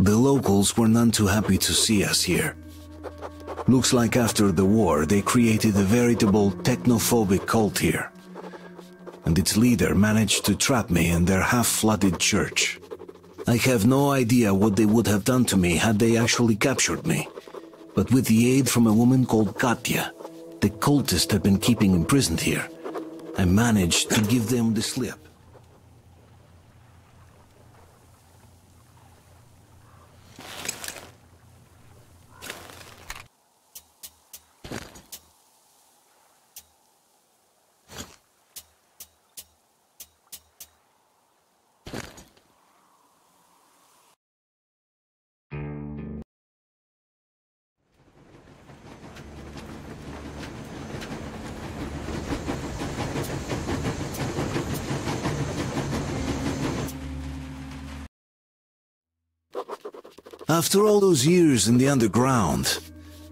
The locals were none too happy to see us here. Looks like after the war, they created a veritable technophobic cult here. And its leader managed to trap me in their half-flooded church. I have no idea what they would have done to me had they actually captured me. But with the aid from a woman called Katya, the cultist had been keeping imprisoned here, I managed to give them the slip. After all those years in the underground,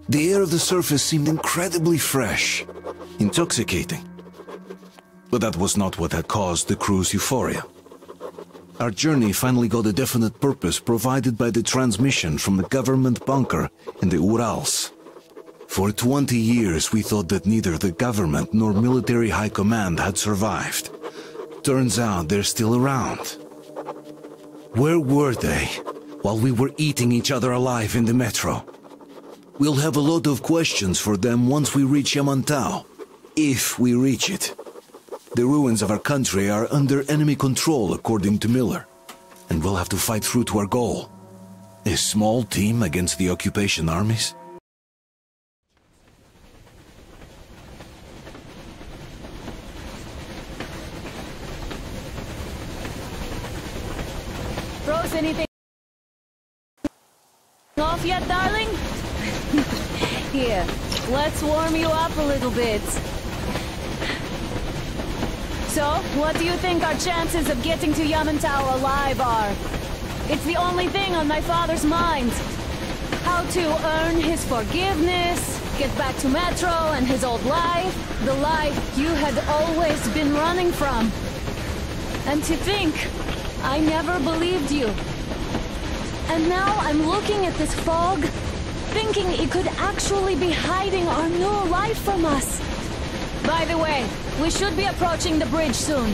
the air of the surface seemed incredibly fresh, intoxicating. But that was not what had caused the crew's euphoria. Our journey finally got a definite purpose provided by the transmission from the government bunker in the Urals. For 20 years we thought that neither the government nor military high command had survived. Turns out they're still around. Where were they while we were eating each other alive in the metro? We'll have a lot of questions for them once we reach Yamantau. If we reach it. The ruins of our country are under enemy control, according to Miller. And we'll have to fight through to our goal. A small team against the occupation armies? Rose, anything yet, darling? Here, let's warm you up a little bit. So, what do you think our chances of getting to Yamantau alive are? It's the only thing on my father's mind. How to earn his forgiveness, get back to Metro and his old life, the life you had always been running from. And to think, I never believed you. And now I'm looking at this fog, thinking it could actually be hiding our new life from us. By the way, we should be approaching the bridge soon.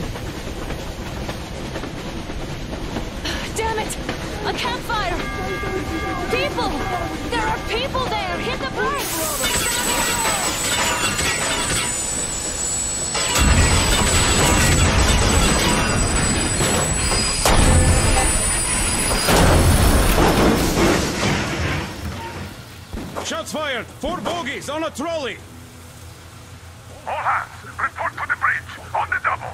Damn it! A campfire! People! There are people there! Hit the brakes! Shots fired! Four bogies on a trolley! All hands, report to the bridge, on the double.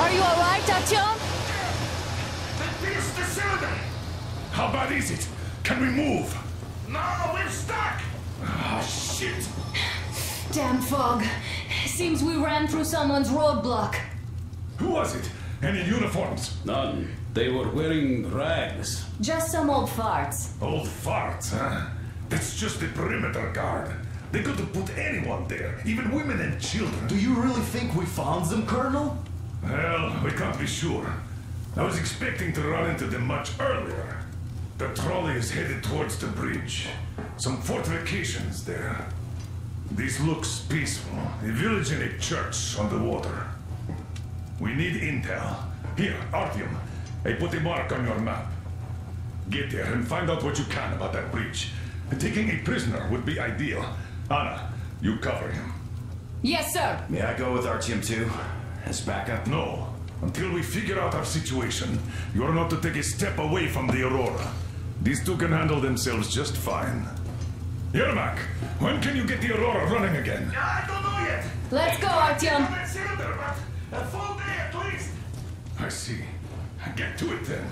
Are you alright, Artyom? This the cylinder. How bad is it? Can we move? No, we're stuck. Ah, shit! Damn fog. Seems we ran through someone's roadblock. Who was it? Any uniforms? None. They were wearing rags. Just some old farts. Old farts, huh? That's just the perimeter guard. They could have put anyone there, even women and children. Do you really think we found them, Colonel? Well, we can't be sure. I was expecting to run into them much earlier. The trolley is headed towards the bridge. Some fortifications there. This looks peaceful. A village and a church on the water. We need intel. Here, Artyom. I put a mark on your map. Get there and find out what you can about that breach. Taking a prisoner would be ideal. Anna, you cover him. Yes, sir. May I go with Artyom too? As backup? No. Until we figure out our situation, you're not to take a step away from the Aurora. These two can handle themselves just fine. Yermak, when can you get the Aurora running again? I don't know yet. Let's go, Artyom. A full day at least. I see. I get to it then.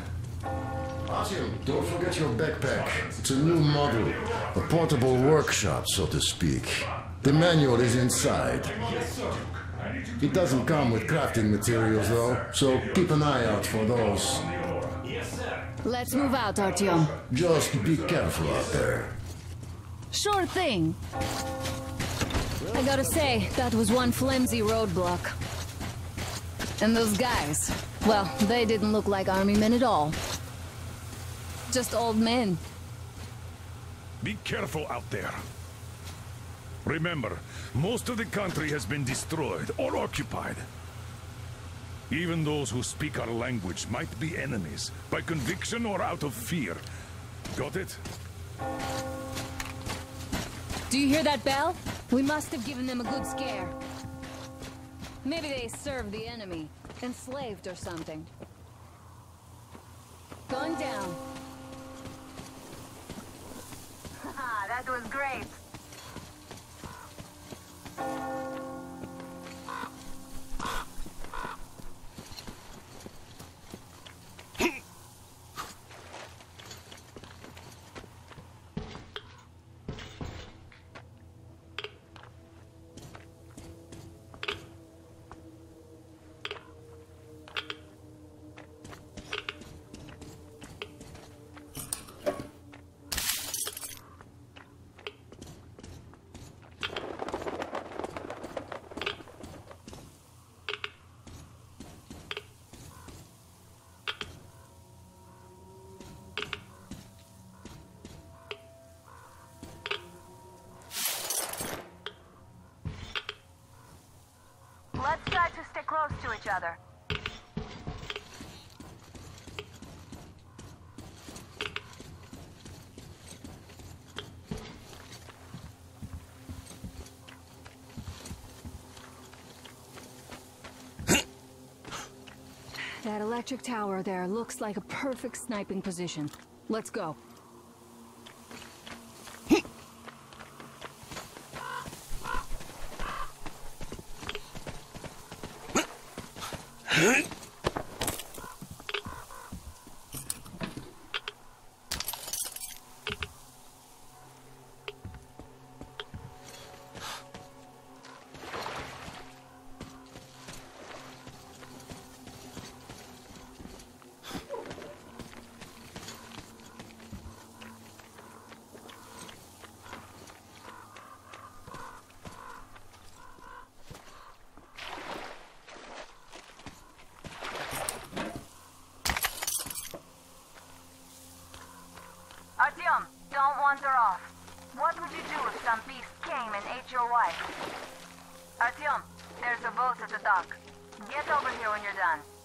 Artyom, don't forget your backpack. It's a new model. A portable workshop, so to speak. The manual is inside. It doesn't come with crafting materials, though, so keep an eye out for those. Let's move out, Artyom. Just be careful out there. Sure thing. I gotta say, that was one flimsy roadblock. And those guys, well, they didn't look like army men at all. Just old men. Be careful out there. Remember, most of the country has been destroyed or occupied. Even those who speak our language might be enemies, by conviction or out of fear. Got it? Do you hear that bell? We must have given them a good scare. Maybe they served the enemy, enslaved or something. Going down. Ah, that was great. Each other. That electric tower there looks like a perfect sniping position. Let's go. Wander off. What would you do if some beast came and ate your wife? Artyom, there's a boat at the dock. Get over here when you're done.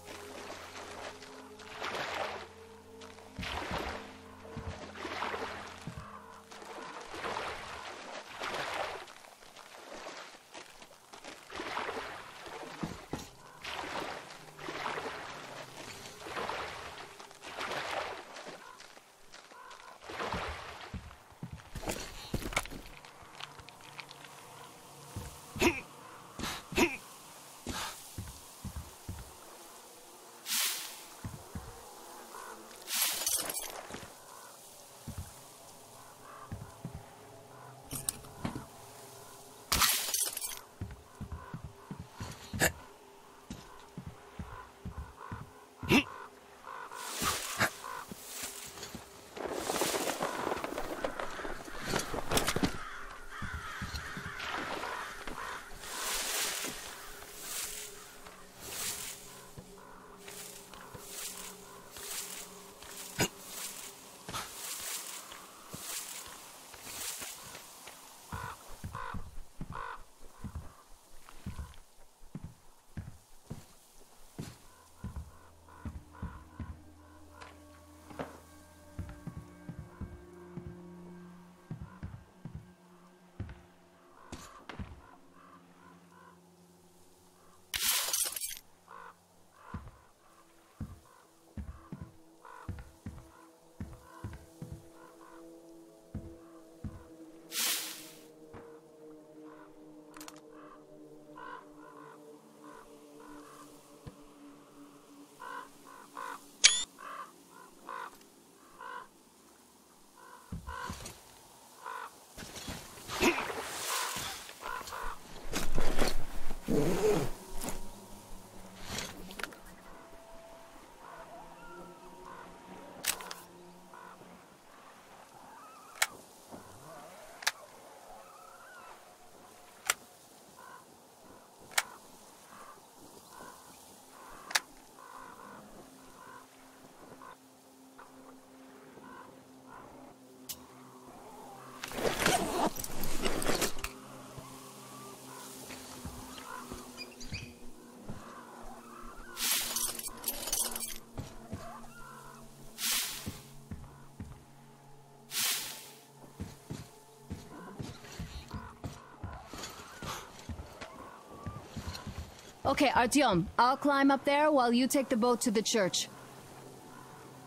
Okay, Artyom, I'll climb up there while you take the boat to the church.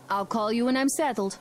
I'll call you when I'm settled.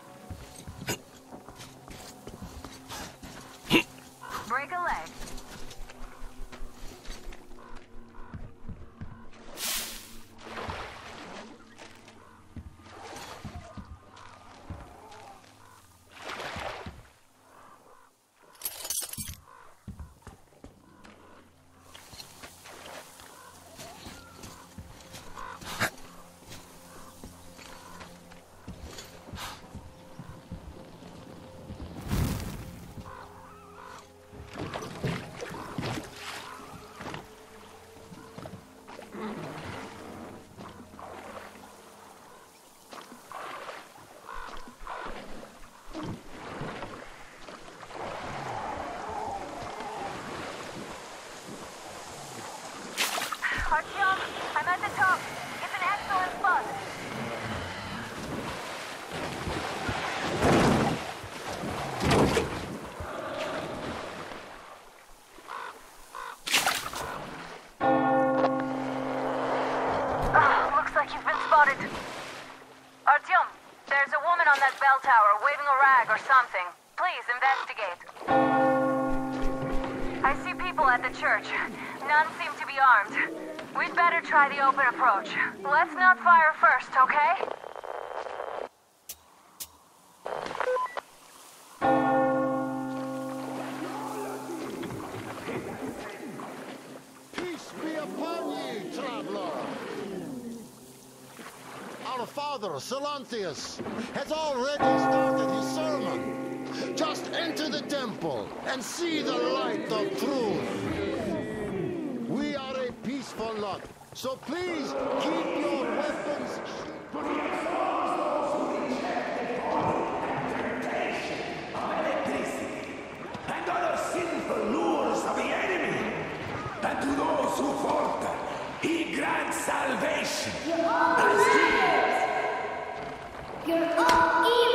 Artyom, I'm Silantius, has already started his sermon. Just enter the temple and see the light of truth. We are a peaceful lot, so please keep your weapons. Electricity and other sinful lures of the enemy. But to those who falter, he grants salvation. You're all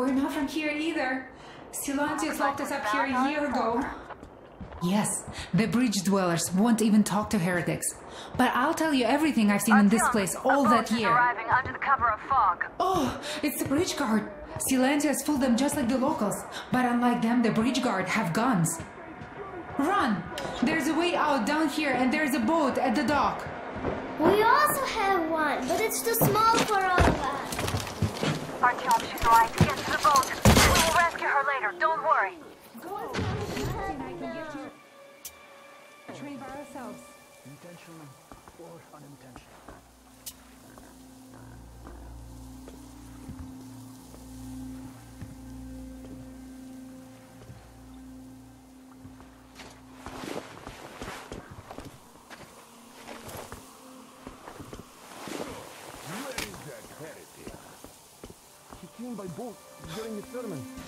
We're not from here either. Silantius locked us up here a year ago. Yes, the bridge dwellers won't even talk to heretics. But I'll tell you everything I've seen in this place all that year. arriving under the cover of fog. Oh, it's the bridge guard. Silantius fooled them just like the locals. But unlike them, the bridge guard have guns. Run! There's a way out down here and there's a boat at the dock. We also have one, but it's too small for all of us. Artyom, she's right. Get to the boat. We will rescue her later. Don't worry. Train by ourselves. Intentional or unintentional. Stormen.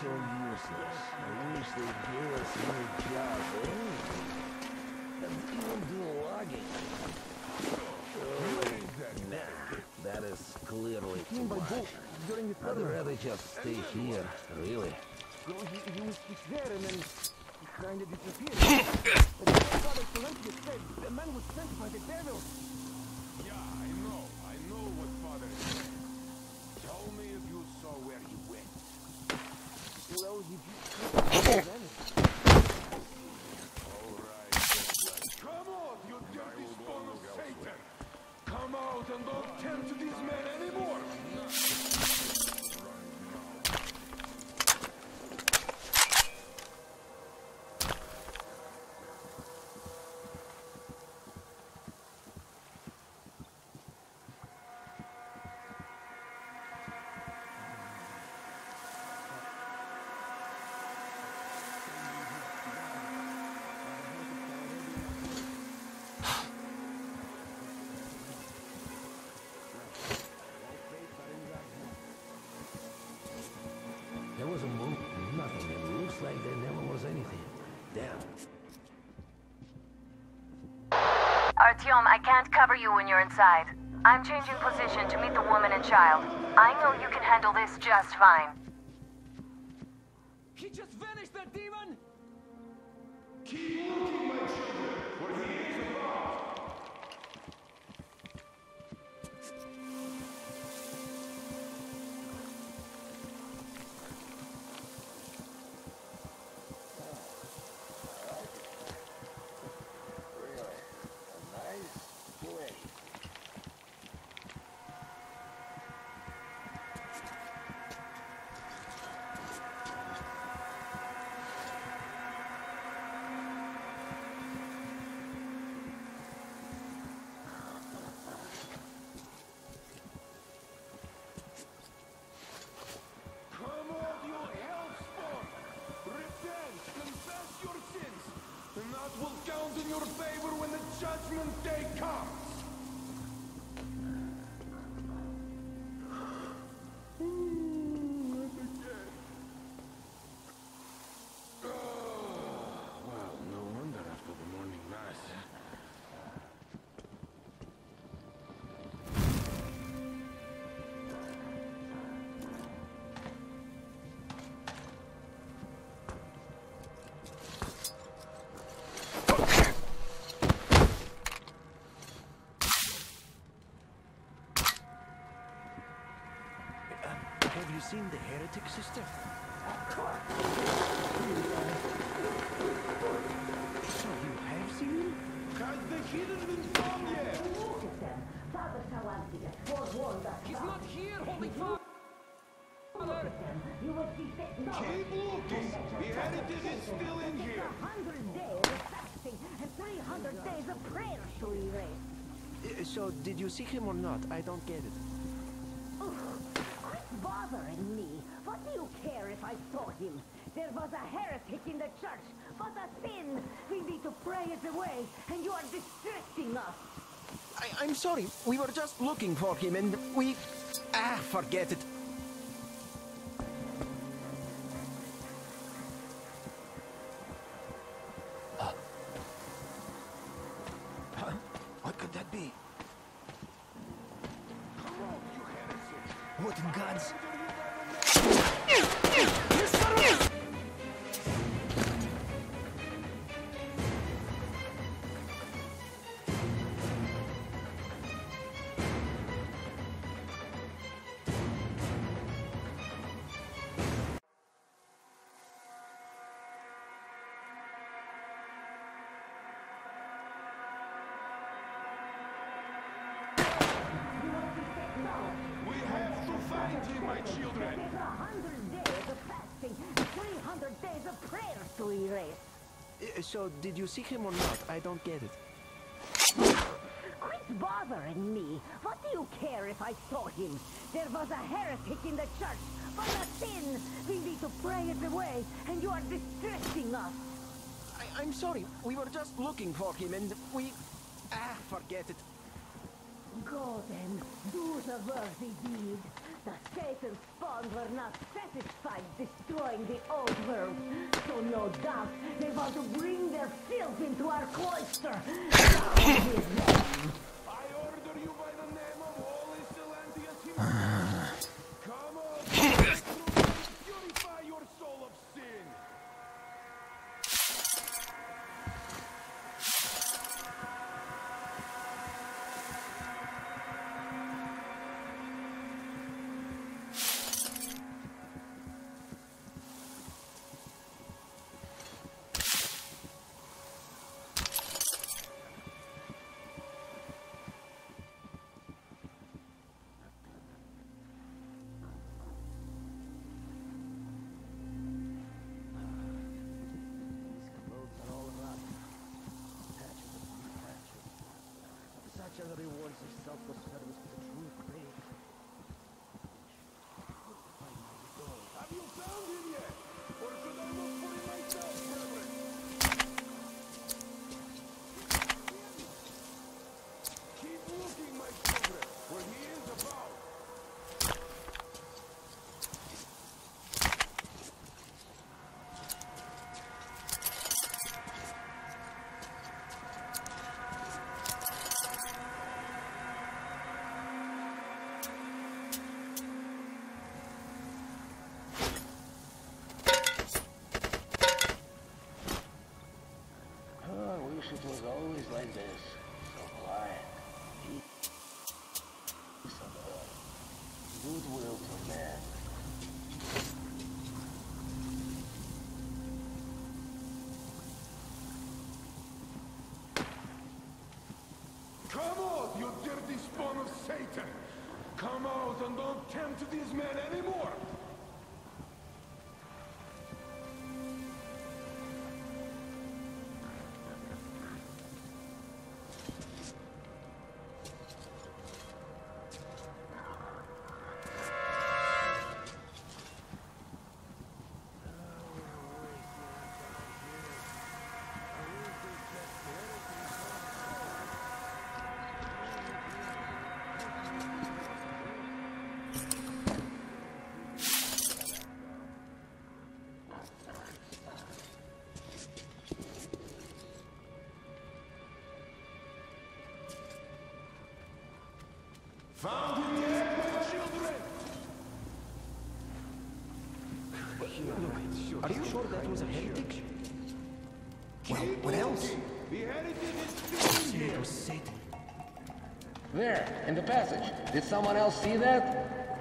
So useless. I wish they'd give us new jobs, eh? Let's even do logging. Oh, that is clearly too much. I'd rather just stay here, really. So he, he was just there and then he kind of disappeared. but Father Silantius said the man was sent by the devil. Yeah, I know. I know what Father said. Tell me if you saw where he went. Well, Artyom, I can't cover you when you're inside. I'm changing position to meet the woman and child. I know you can handle this just fine. Seen the heretic sister? So you have seen him? Has the hidden been found yet? He's not here, Holy Father! Keep looking! The heretic is still in here! A hundred days of fasting and 300 days of prayer to erase. Uh, So, did you see him or not? I don't get it. Bothering me. What do you care if I saw him? There was a heretic in the church, but a sin. We need to pray it away, and you are distracting us. I, I'm sorry. We were just looking for him and we. Ah, forget it. To erase. Uh, So, did you see him or not? I don't get it. Quit bothering me. What do you care if I saw him? There was a heretic in the church, but a sin. We need to pray it away, and you are distressing us. I, I'm sorry. We were just looking for him and we. Ah, forget it. Go then, do the worthy deed. The Satan spawn were not satisfied destroying the old world, so no doubt they want to bring their filth into our cloister. Come out, you dirty spawn of Satan! Come out and don't tempt these men anymore! Found him yet, my children? Are you sure that was a heretic? Well, what else? The heretic is. Satan. There, in the passage. Did someone else see that?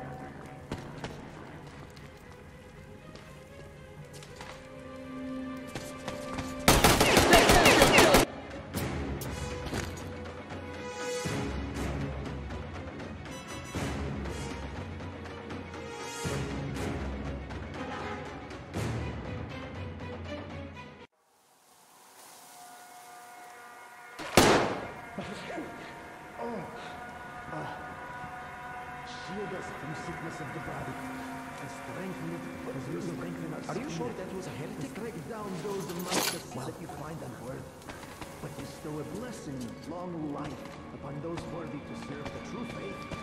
Long life upon those worthy to serve the true faith.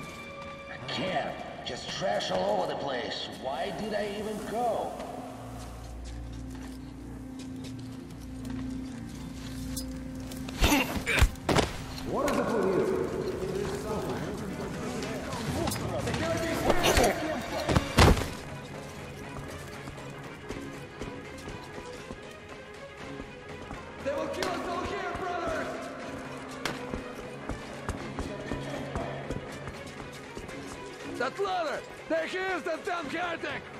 I Can't. Just trash all over the place. Why did I is, that damn heretic!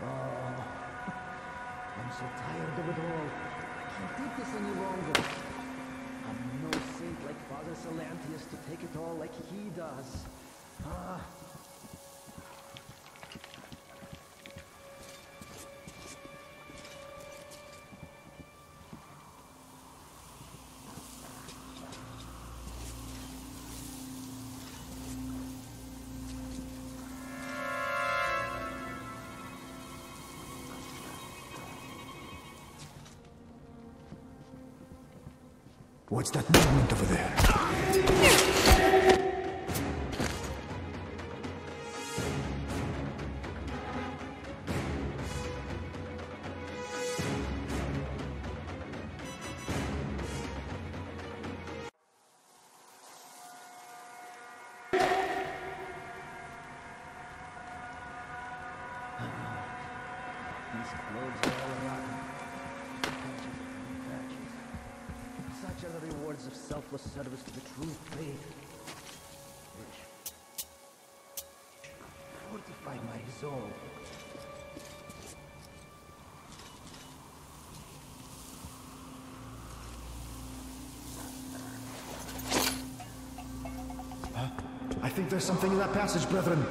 Oh, I'm so tired of it all. I can't take this any longer. I'm no saint like Father Silantius to take it all like he does. Ah. Selfless service to the true faith. Which fortify my resolve. I think there's something in that passage, brethren.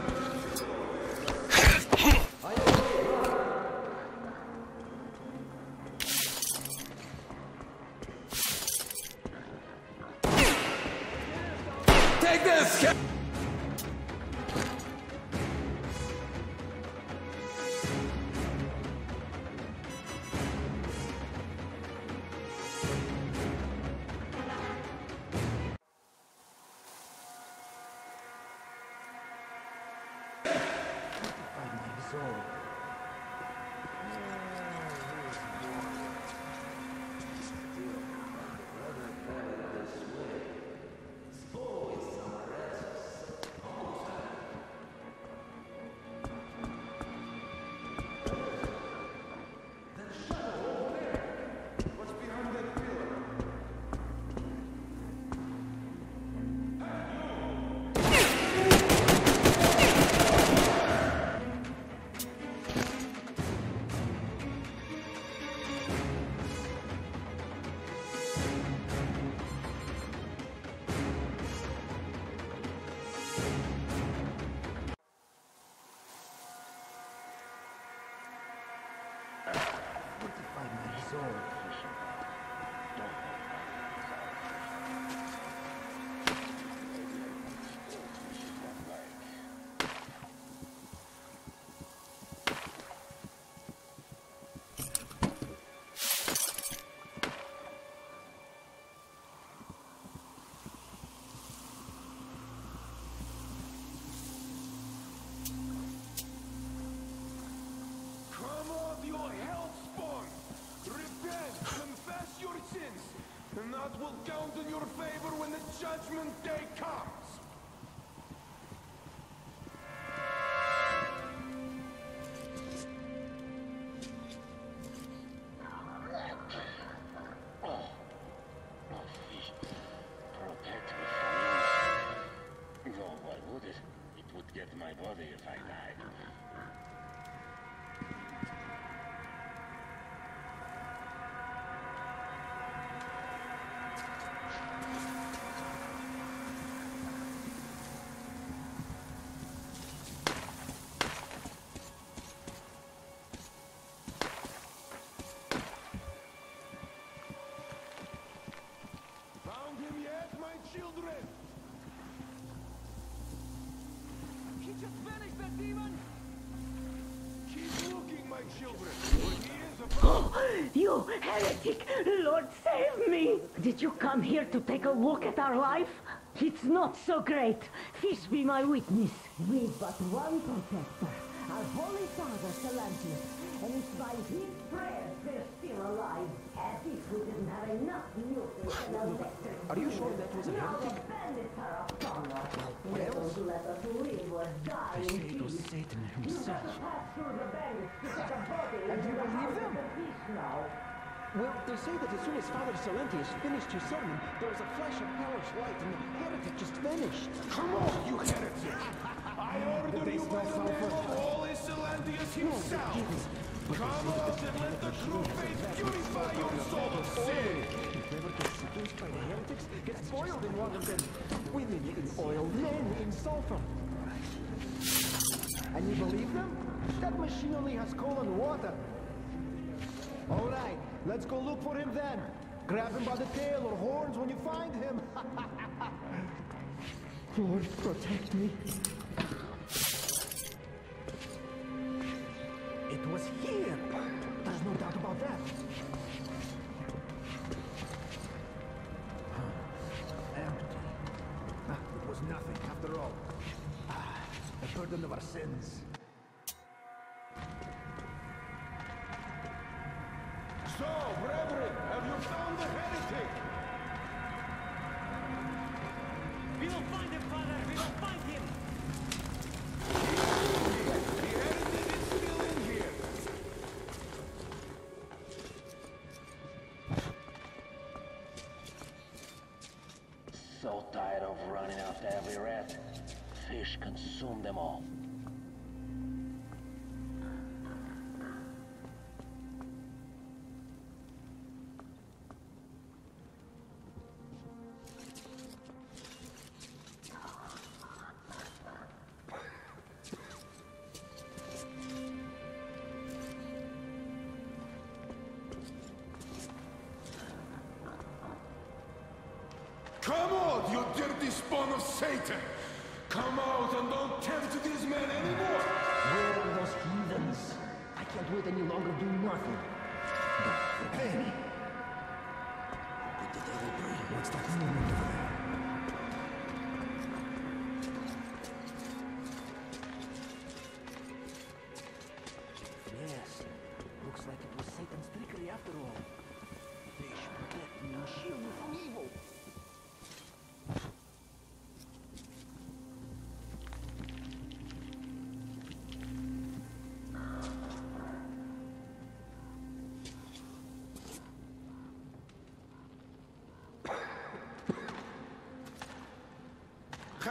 That will count in your favor when the judgment day comes. Protect me from you. No, why would it? It would get my body if I died. Children? He just vanished, that demon! Keep looking, my children, Oh, you heretic! Lord, save me! Did you come here to take a look at our life? It's not so great. This be my witness. We've but one protector, our Holy Father Silantius, and it's by his prayers they're still alive. As if we didn't have enough. Are you sure that was a Now the heretic? bandits are upon us. what They else? won't let us live or die They say it was. Satan himself. have to pass through the bandits to get a body And you believe them? of the peace now. Well, they say that as soon as Father Silantius finished his sermon, there was a flash of hellish light and the heretic just vanished. Come on, you heretic! I order they you by smell the name of Holy Silantius himself! Come out and let the true faith purify your soul of sin! Seduced by the heretics gets boiled in water then. Women in oil, men in sulfur. And you believe them? That machine only has coal and water. All right, let's go look for him then. Grab him by the tail or horns when you find him. Lord, protect me. It was here. There's no doubt about that. Of our sins. So, brethren, have you found the heretic? We will find him, Father! We will find him! The heretic is still in here! So tired of running after every rat. Fish consume them all. Come out, you dirty spawn of Satan! Come out and don't tempt these men anymore! Where are those heathens? I can't wait any longer do nothing. Hey! Did the devil breathe? What's that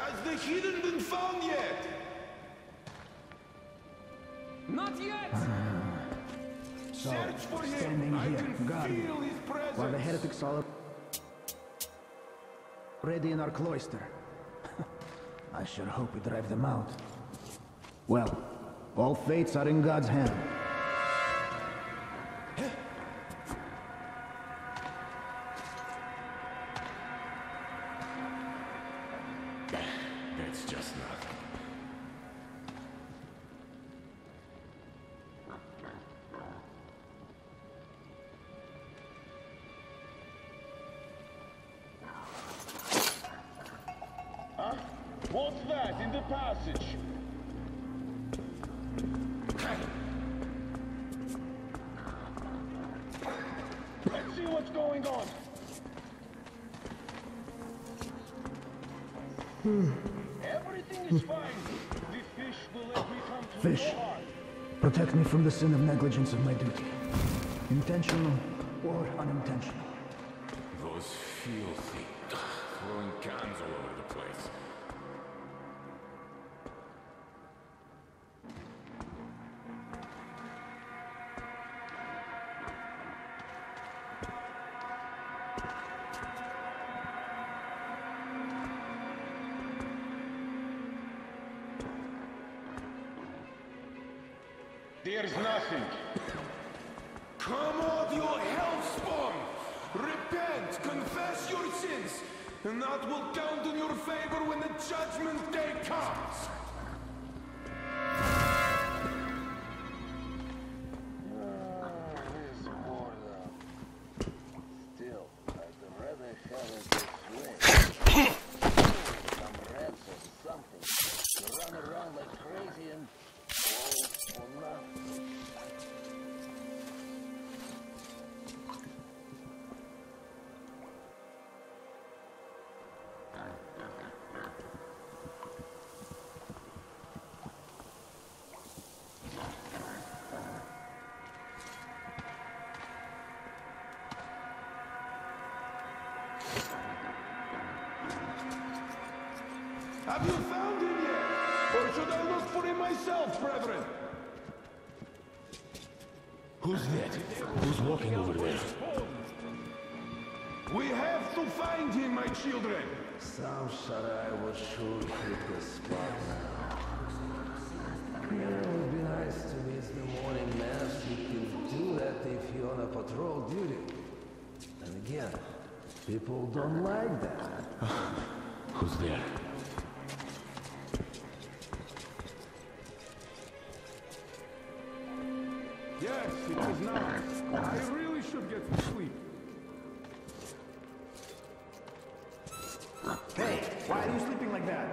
movement over there? the heathen been found yet? Not yet! Ah. So, Search for him. standing I here, can guarding, feel his presence. while the heretics are already in our cloister. I sure hope we drive them out. Well, all fates are in God's hand. Sin of negligence of my duty. Intentional or unintentional. There's nothing. Come out, you hellspawn! Repent, confess your sins, and that will count in your favor when the judgment day comes. Children. Some Sarai will sure hit the spot now. It would be nice to miss the morning mass. You can do that if you're on a patrol duty. And again, people don't like that. Who's there? Yes, it is now. I really should get some sleep. Why are you sleeping like that?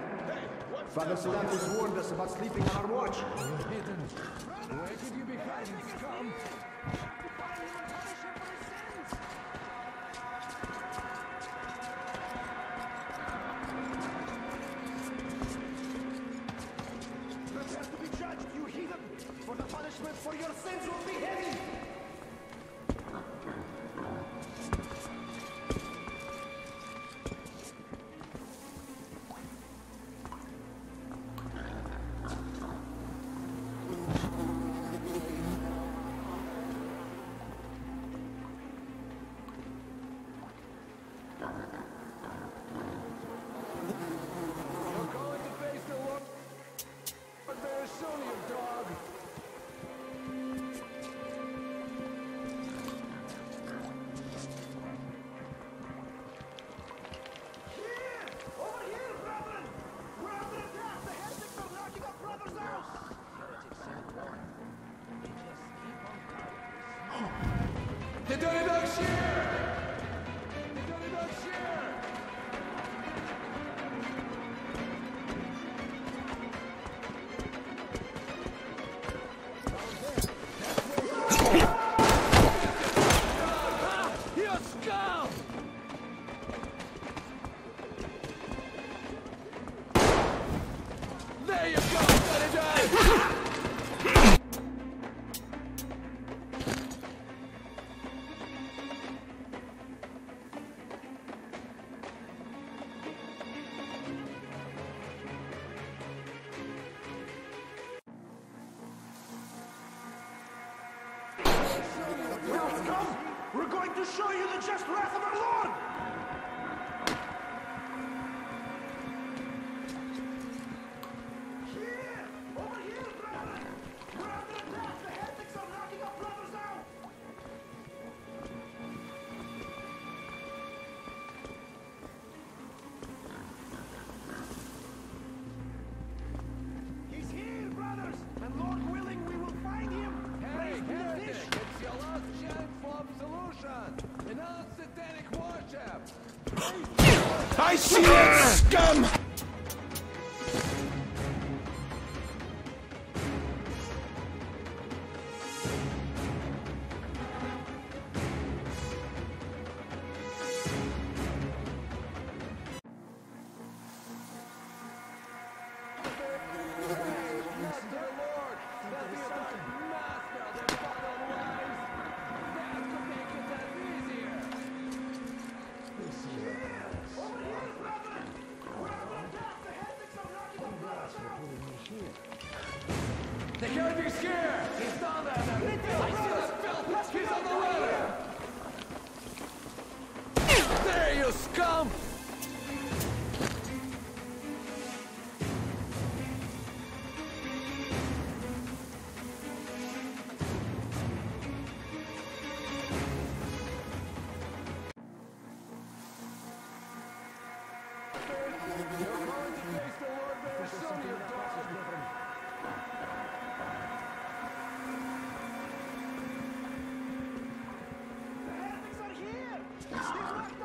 Father Silantius warned us about sleeping on our watch. Where could you be hiding, scum? Welcome! We're going to show you the just wrath of our Lord!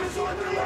What's your name?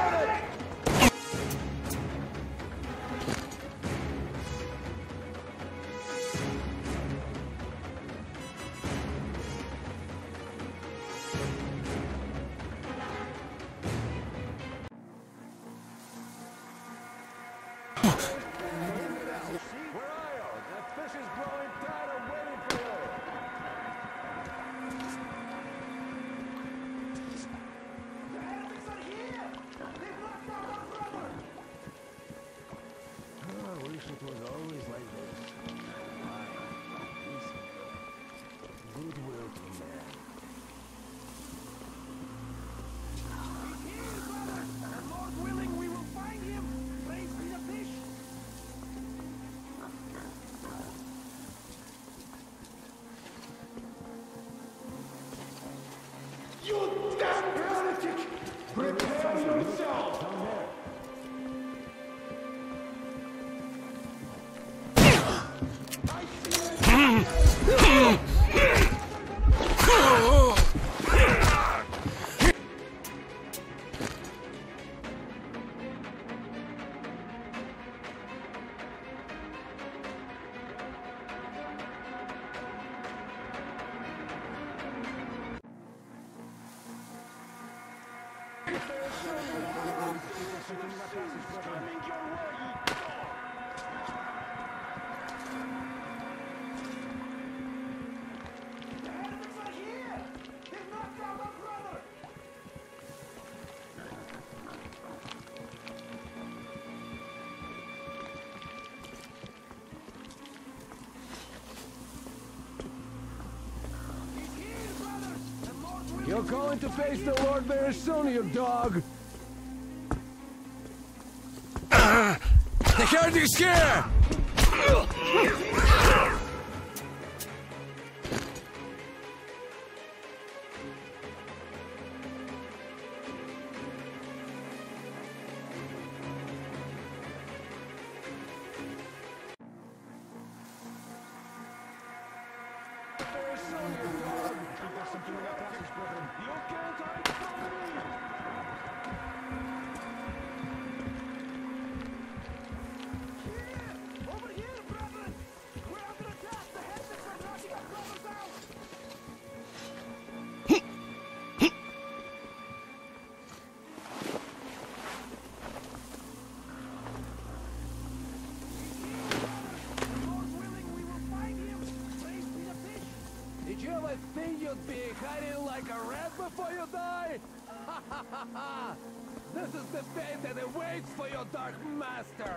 We're going to face the Lord Mayor soon, dog. Uh, the character scare! This is the fate that awaits for your Dark Master!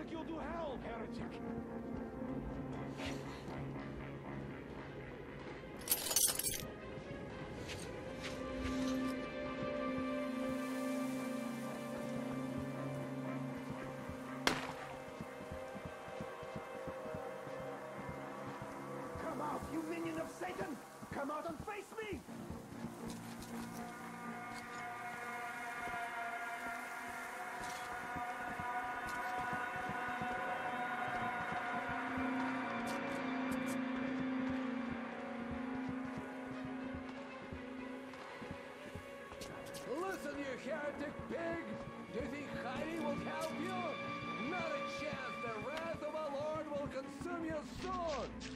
The devil take you to hell, heretic? Heretic pig! Do you think Heidi will help you? Not a chance! The wrath of our Lord will consume you soon!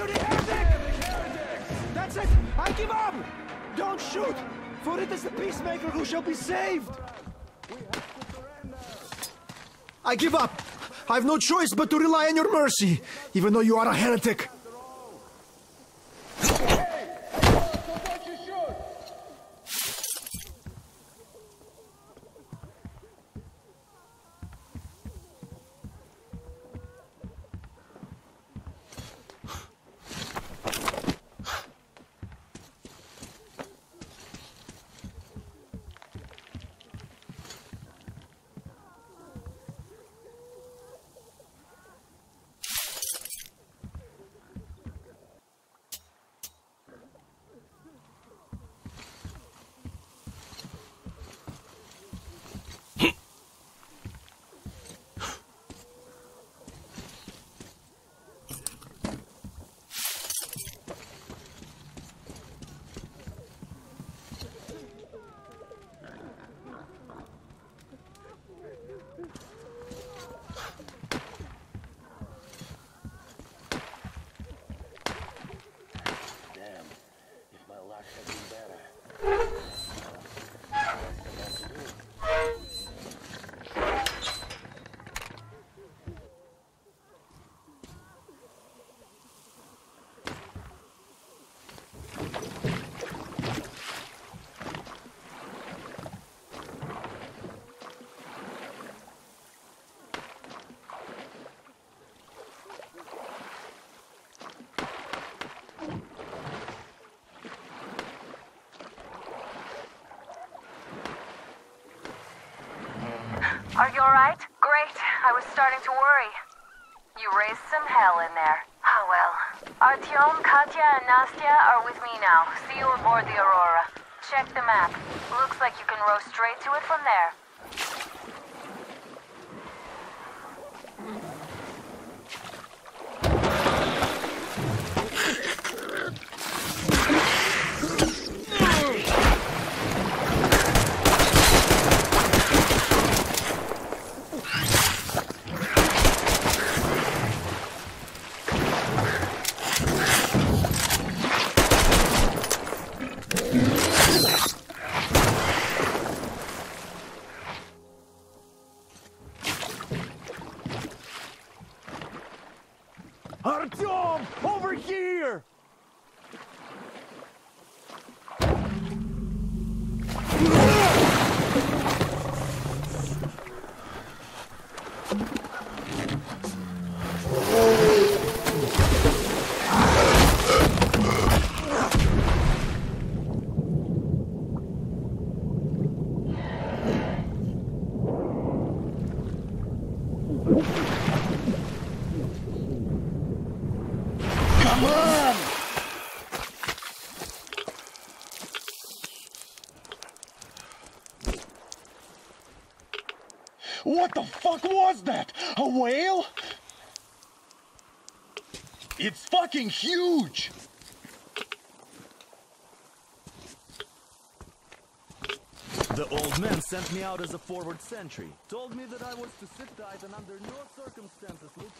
I the heretic! That's it! I give up! Don't shoot! For it is the peacemaker who shall be saved! I give up! I've no choice but to rely on your mercy, even though you are a heretic. Starting to worry. You raised some hell in there. Ah, well. Artyom, Katya, and Nastya are with me now. See you aboard the Aurora. Check the map. Looks like you can row straight to it from there. Artyom! Over here! Come on! What the fuck was that? A whale? It's fucking huge! The old man sent me out as a forward sentry. Told me that I was to sit tight and under no circumstances look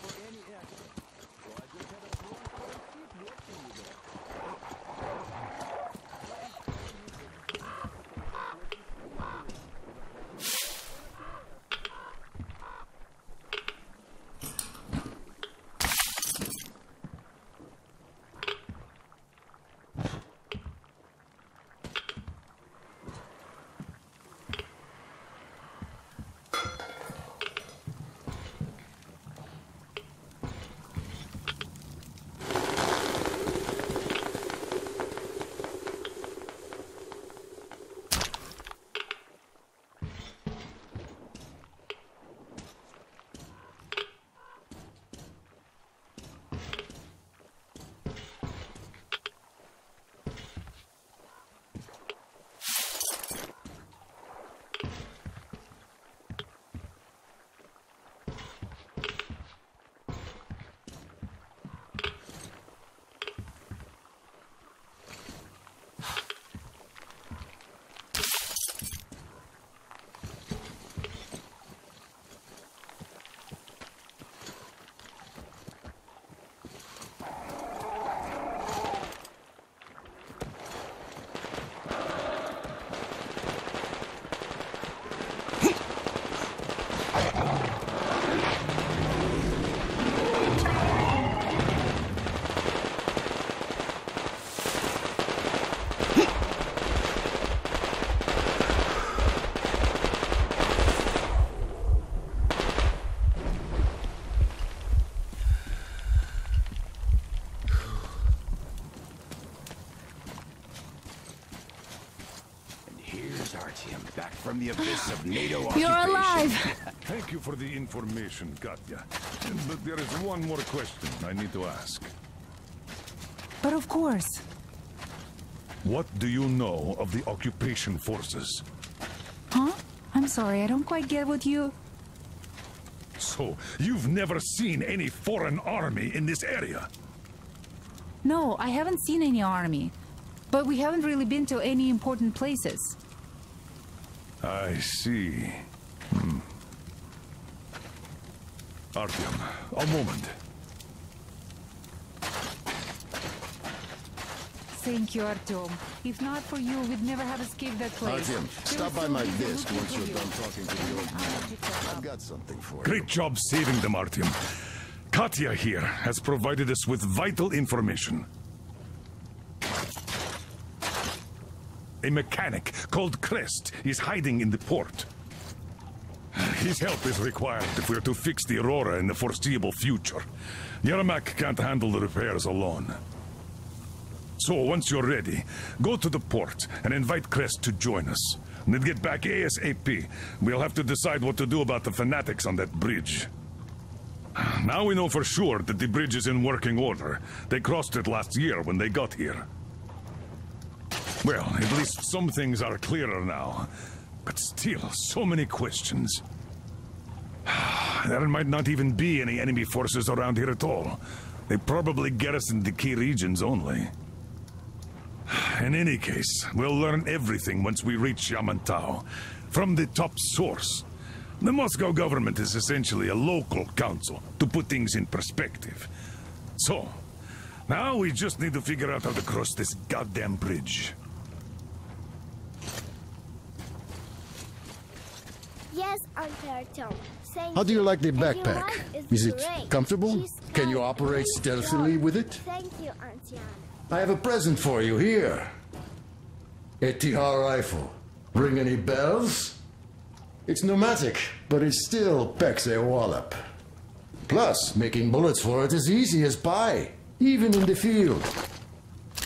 here's Artyom, back from the abyss of NATO You're occupation. alive! Thank you for the information, Katya. But there is one more question I need to ask. But of course. What do you know of the occupation forces? Huh? I'm sorry, I don't quite get what you... So, you've never seen any foreign army in this area? No, I haven't seen any army. But we haven't really been to any important places. I see. Hmm. Artyom, a moment. Thank you, Artyom. If not for you, we'd never have escaped that place. Artyom, stop by my desk once you're done talking to the old man. I've got something for you. Great job saving them, Artyom. Katya here has provided us with vital information. A mechanic called Krest is hiding in the port. His help is required if we're to fix the Aurora in the foreseeable future. Yermak can't handle the repairs alone. So, once you're ready, go to the port and invite Krest to join us. Then get back ASAP. We'll have to decide what to do about the fanatics on that bridge. Now we know for sure that the bridge is in working order. They crossed it last year when they got here. Well, at least some things are clearer now. But still, so many questions. There might not even be any enemy forces around here at all. They probably garrisoned the key regions only. In any case, we'll learn everything once we reach Yamantau. From the top source. The Moscow government is essentially a local council, to put things in perspective. So, now we just need to figure out how to cross this goddamn bridge. Yes, Uncle Artyom. Thank How do you like the backpack? Is it comfortable? Can you operate stealthily with it? Thank you, Auntie. I have a present for you here. A Tikhar rifle. Ring any bells? It's pneumatic, but it still packs a wallop. Plus, making bullets for it is easy as pie, even in the field.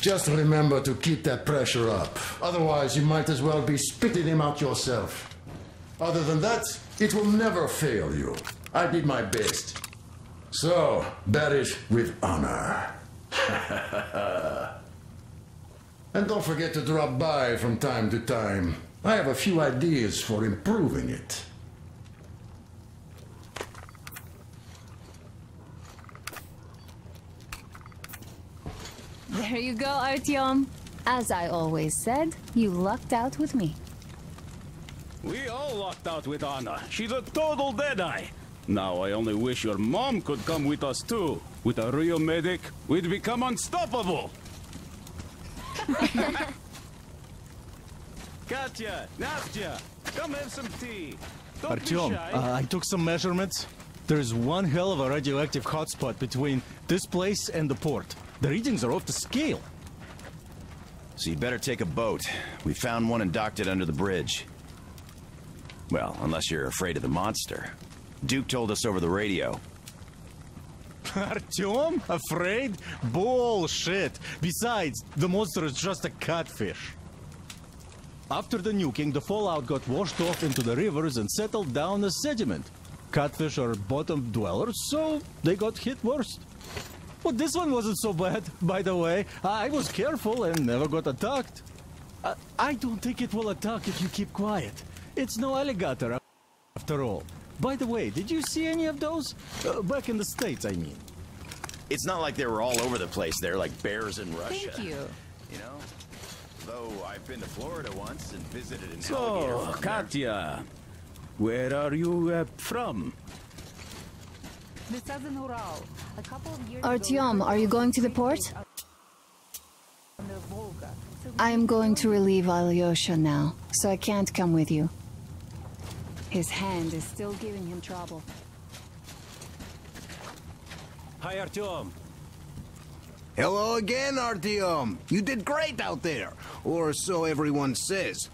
Just remember to keep that pressure up. Otherwise, you might as well be spitting him out yourself. Other than that, it will never fail you. I did my best. So, bear it with honor. and don't forget to drop by from time to time. I have a few ideas for improving it. There you go, Artyom. As I always said, you lucked out with me. We all lucked out with Anna. She's a total deadeye. Now I only wish your mom could come with us too. With a real medic, we'd become unstoppable. Katya, Nastya, come have some tea. Don't be Artyom, shy. uh, I took some measurements. There's one hell of a radioactive hotspot between this place and the port. The readings are off the scale. So you better take a boat. We found one and docked it under the bridge. Well, unless you're afraid of the monster. Duke told us over the radio. Artyom? Afraid? Bullshit. Besides, the monster is just a catfish. After the nuking, the fallout got washed off into the rivers and settled down as sediment. Catfish are bottom dwellers, so they got hit worst. But this one wasn't so bad, by the way. I was careful and never got attacked. I, I don't think it will attack if you keep quiet. It's no alligator, after all. By the way, did you see any of those? Uh, back in the States, I mean. It's not like they were all over the place there like bears in Russia. Thank you. You know? Though I've been to Florida once and visited an alligator So, farm there. Katya, where are you uh, from? The southern Ural. A couple of years Artyom, are you going to the port? on the Volga. So I am going to relieve Alyosha now, so I can't come with you. His hand is still giving him trouble. Hi, Artyom. Hello again, Artyom. You did great out there, or so everyone says.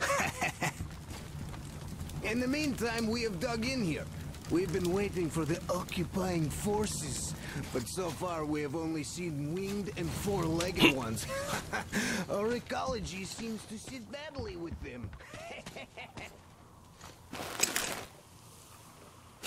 in the meantime, we have dug in here. We've been waiting for the occupying forces, but so far we have only seen winged and four-legged ones. Our ecology seems to sit badly with them.